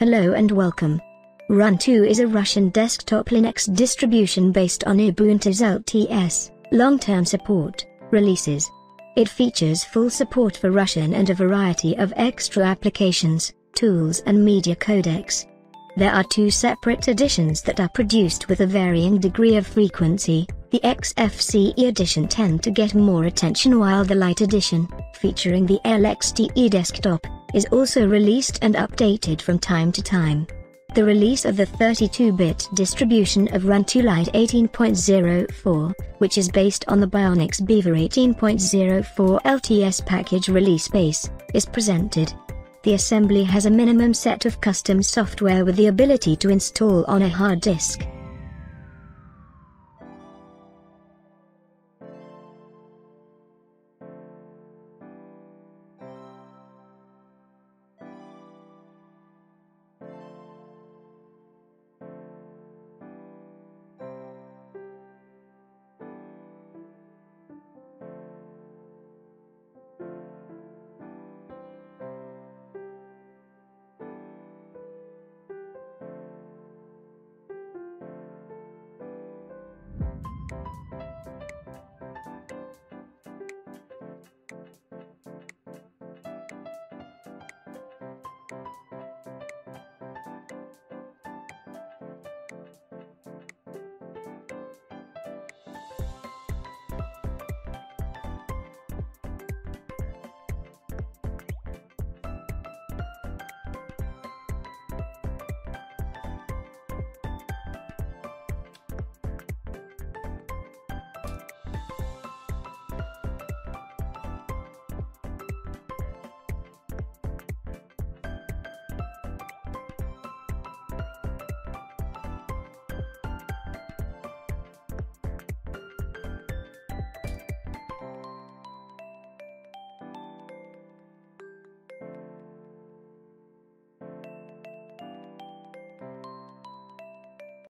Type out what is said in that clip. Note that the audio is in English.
Hello and welcome. Runtu is a Russian desktop Linux distribution based on Ubuntu's LTS, long-term support, releases. It features full support for Russian and a variety of extra applications, tools and media codecs. There are two separate editions that are produced with a varying degree of frequency. The XFCE edition tend to get more attention while the Lite edition, featuring the LXDE desktop, is also released and updated from time to time. The release of the 32-bit distribution of Runtu Lite 18.04, which is based on the Bionic Beaver 18.04 LTS package release base, is presented. The assembly has a minimum set of custom software with the ability to install on a hard disk. あ。